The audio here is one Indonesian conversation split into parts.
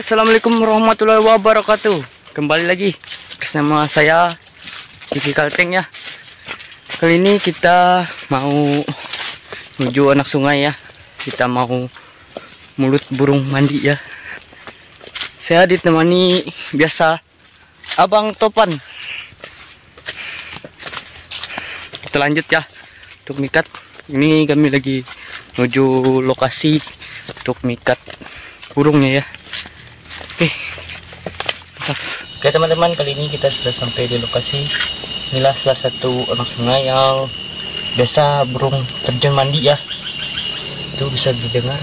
assalamualaikum warahmatullahi wabarakatuh. Kembali lagi bersama saya Kiki Kalteng ya. Kali ini kita mau menuju anak sungai ya. Kita mau mulut burung mandi ya. Saya ditemani biasa Abang Topan. Kita lanjut ya untuk mikat. Ini kami lagi menuju lokasi untuk mikat burungnya ya. Oke. Teman-teman, kali ini kita sudah sampai di lokasi. Inilah salah satu anak sungai yang biasa burung terjun mandi ya. Itu bisa didengar.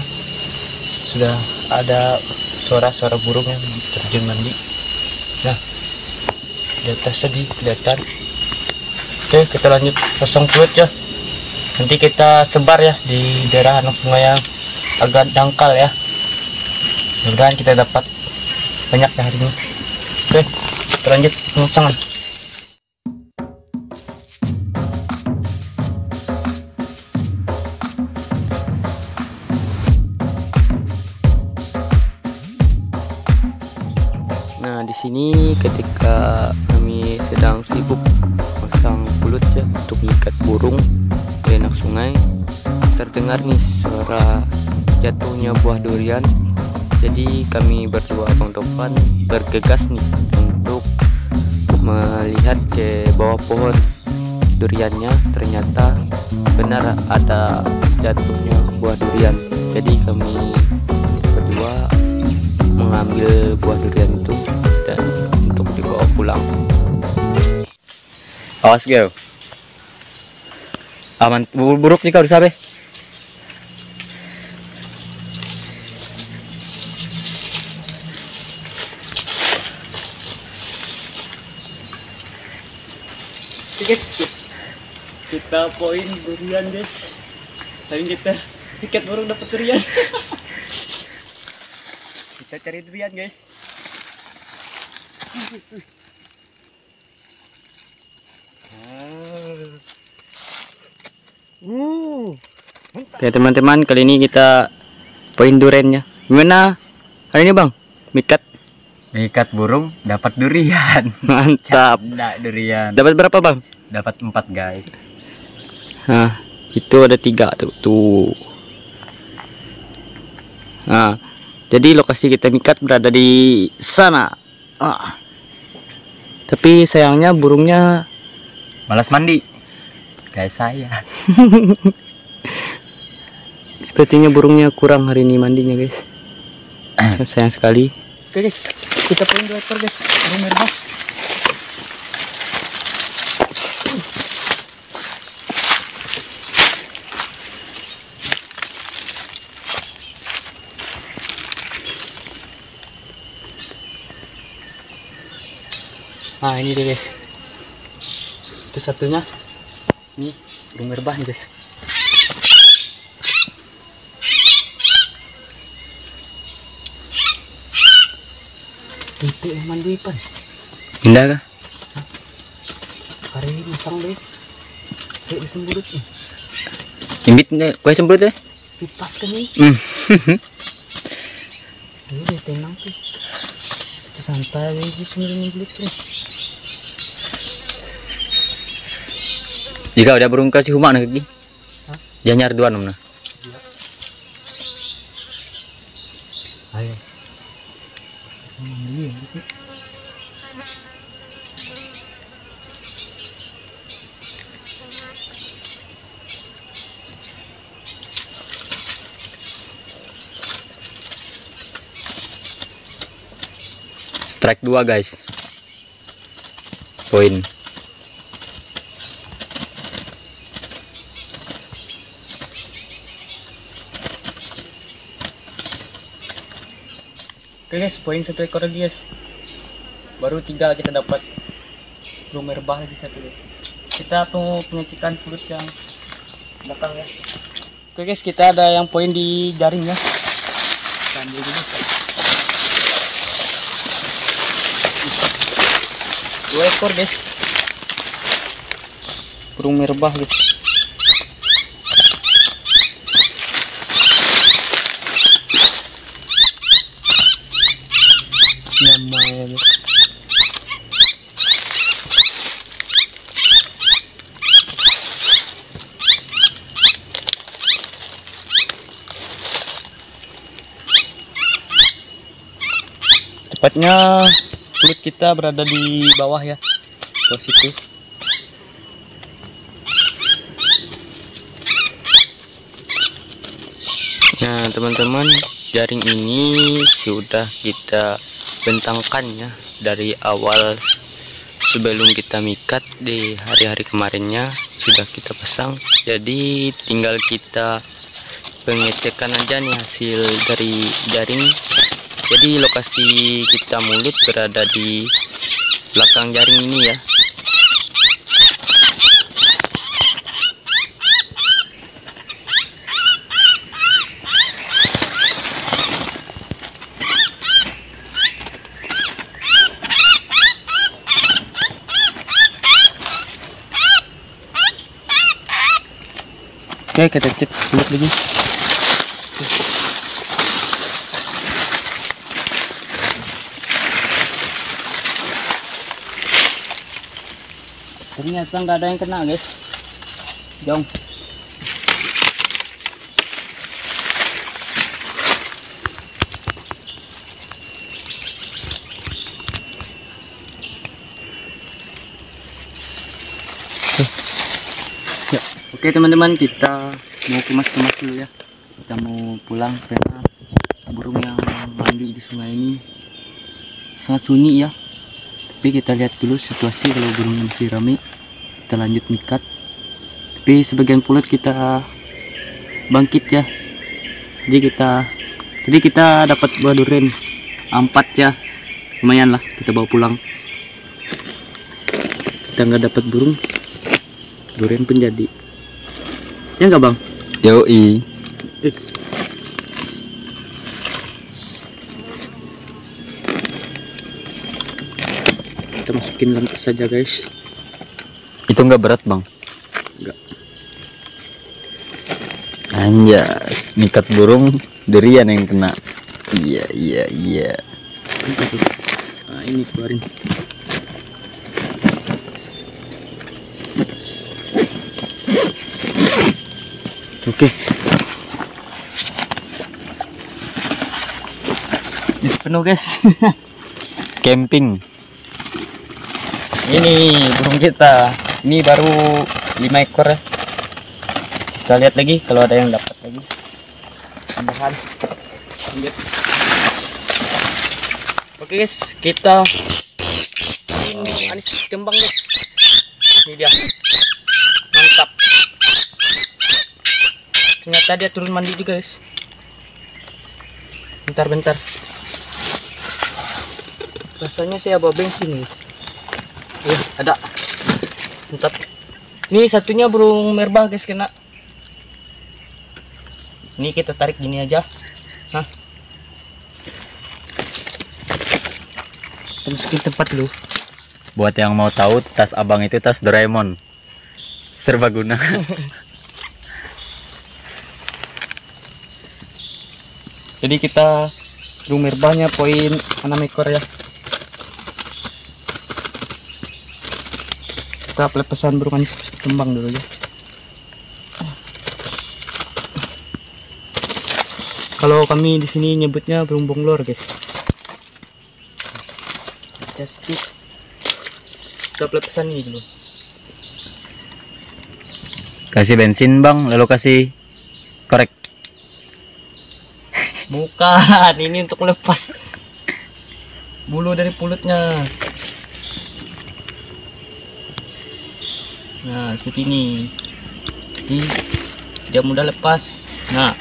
Sudah ada suara-suara burung yang terjun mandi. Nah, di atas tadi kelihatan. Oke, kita lanjut pasang fluid ya. Nanti kita sebar ya di daerah anak sungai yang agak dangkal ya. Mudah-mudahan kita dapat banyak ya hari ini. Oke, lanjut pemasangan. Nah, di sini ketika kami sedang sibuk pasang pulut ya untuk ikat burung di anak sungai, terdengar nih suara jatuhnya buah durian. Jadi kami berdua Bang Topan bergegas nih untuk melihat ke bawah pohon duriannya. Ternyata benar ada jatuhnya buah durian. Jadi kami berdua mengambil buah durian itu dan untuk dibawa pulang. Awas gue. Aman buruk nih kau di guys. Kita poin durian guys. Tadi kita tiket burung dapat durian. Kita cari durian guys. Uh. Oke teman-teman kali ini kita poin duriannya. Gimana? Hari ini bang? Mikat? Ikat burung dapat durian. mantap. Enggak durian. dapat berapa bang Dapat empat guys. Nah, itu ada tiga tuh. tuh. Nah, jadi lokasi kita mikat berada di sana. Ah. Tapi sayangnya burungnya Malas mandi. Kayak saya. sepertinya burungnya kurang hari ini mandinya, guys. Sayang sekali. Oke, guys. Kita poin dua ekor, guys. Burung merah. Nah, ini dia, guys. Itu satunya. Ini burung merbah nih, guys. Itu yang mandi pan. Indah kah? Kari masang deh. Kayak bisa burut nih. Imbit nih, kue semprot deh. Kipas kan nih. Hmm. Ini dia tenang tuh. Santai aja sebenarnya bulut kan. Jika udah burung kasih humak nak lagi. Nyari dua nomna. Ayo. Hmm, iya. Strike dua guys. Poin. Guys, poin satu ekor lagi guys. Baru tiga kita dapat burung merbah lagi satu guys. Kita tunggu pengecekan kulit yang belakang ya. Oke guys, kita ada yang poin di jaring ya. Kita ambil dulu. Dua ekor guys. Burung merbah guys. lama ya guys. Tepatnya kulit kita berada di bawah ya. Positif. Nah, teman-teman, jaring ini sudah kita bentangkan ya dari awal sebelum kita mikat di hari-hari kemarinnya sudah kita pasang. Jadi tinggal kita pengecekan aja nih hasil dari jaring. Jadi lokasi kita mulut berada di belakang jaring ini ya. Oke, kita cek kulit lagi. Ternyata nggak ada yang kena, guys. Jong. Ya, Oke teman-teman kita mau kemas-kemas dulu ya. Kita mau pulang karena burung yang mandi di sungai ini sangat sunyi ya. Tapi kita lihat dulu situasi kalau burungnya masih ramai. Kita lanjut mikat. Tapi sebagian pulut kita bangkit ya. Jadi kita jadi kita dapat buah durian empat ya. Lumayan lah kita bawa pulang. Kita nggak dapat burung durian pun jadi ya nggak bang Yoi. kita masukin lantai saja guys Itu nggak berat bang? Nggak. Anjas, mikat burung durian yang kena. Iya iya iya. Nah ini keluarin oke ini penuh guys Camping. ini burung kita ini baru 5 ekor ya. Kita lihat lagi kalau ada yang dapat lagi. Tambahan. Lanjut oke guys kita ini anis kembang guys ini dia. Mantap. Ternyata dia turun mandi juga guys. Bentar bentar rasanya saya bawa bensin guys. Ya, ada. Mantap. Ini satunya burung merbah guys kena. Ini kita tarik gini aja. Hah? Kita masukin tempat dulu. Buat yang mau tahu, tas abang itu tas Doraemon. Serbaguna. Jadi kita burung merbahnya poin 6 ekor ya. Kita pelepasan burung anis kembang dulu ya. Kalau kami di sini nyebutnya burung bonglor guys. It. Kita pelepasan ini dulu. kasih bensin bang, lalu kasih korek. Bukan, ini untuk lepas bulu dari mulutnya. Nah, seperti ini. Jadi, dia mudah lepas. Nah,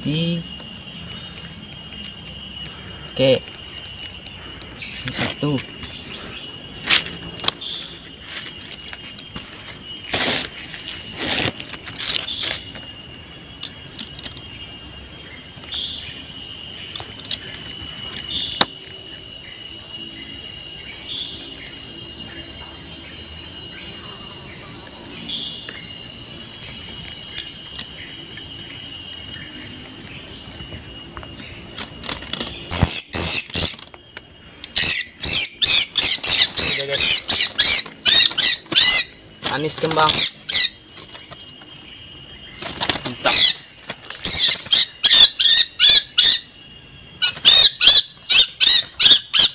di Oke. Ini satu. Anis kembang.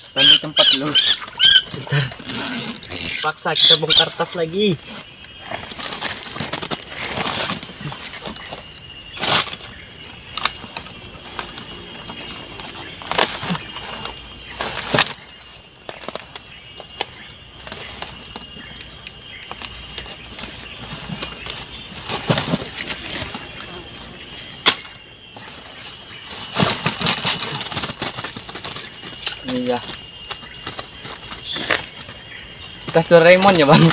Tadi tempat lu. Paksa kita bongkar tas lagi Iya. Tas Doraemon ya bang.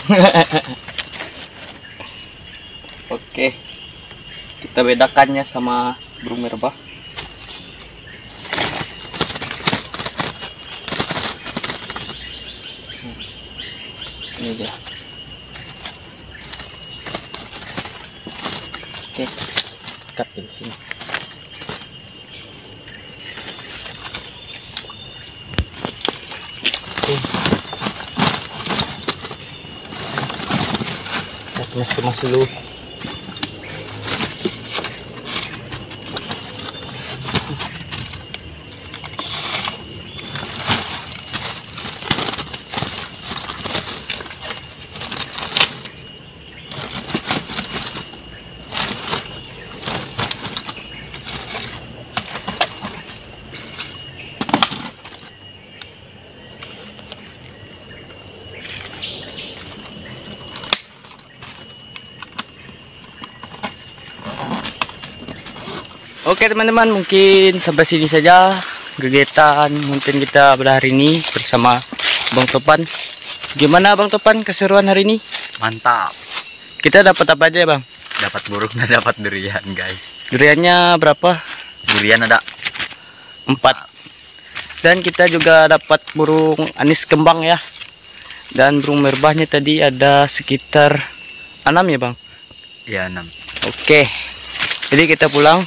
Oke. Kita bedakannya sama burung merbah. Ini dia. Oke. Cut di sini. ko at mas kumasuluto Oke teman-teman mungkin sampai sini saja kegiatan mungkin kita pada hari ini bersama Bang Topan. Gimana Bang Topan keseruan hari ini? Mantap. Kita dapat apa aja Bang? Dapat burung dan dapat durian, guys. Duriannya berapa? Durian ada Empat. Dan kita juga dapat burung anis kembang ya. Dan burung merbahnya tadi ada sekitar enam ya Bang? ya 6. Oke. Jadi kita pulang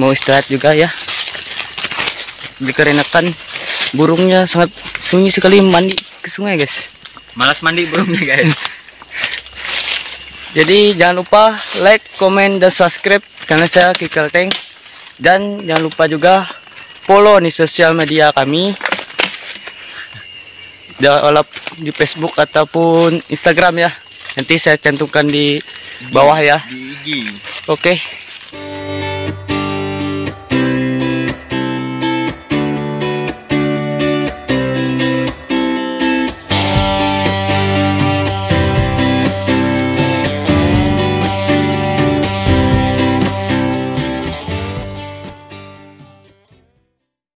mau istirahat juga ya. Dikarenakan burungnya sangat sunyi sekali mandi ke sungai, guys. Malas mandi burungnya, guys. Jadi jangan lupa like, komen, dan subscribe channel saya Kikal Tank. Dan jangan lupa juga follow nih sosial media kami. Di Facebook ataupun Instagram ya. Nanti saya cantumkan di bawah ya. Oke.